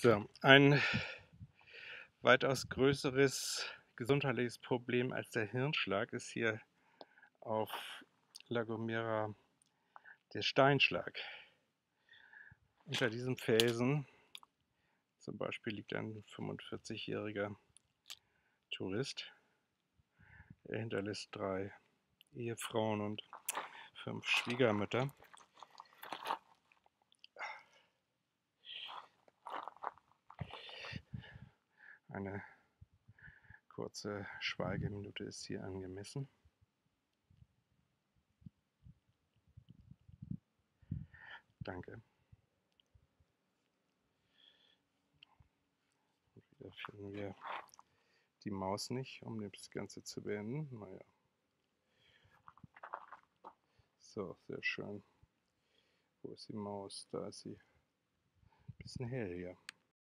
So, ein weitaus größeres gesundheitliches Problem als der Hirnschlag ist hier auf La Gomera der Steinschlag. Unter diesem Felsen zum Beispiel liegt ein 45-jähriger Tourist. Er hinterlässt drei Ehefrauen und fünf Schwiegermütter. Eine kurze Schweigeminute ist hier angemessen. Danke. Und wieder finden wir die Maus nicht, um das Ganze zu beenden. Naja. So, sehr schön. Wo ist die Maus? Da ist sie. Bisschen hell hier.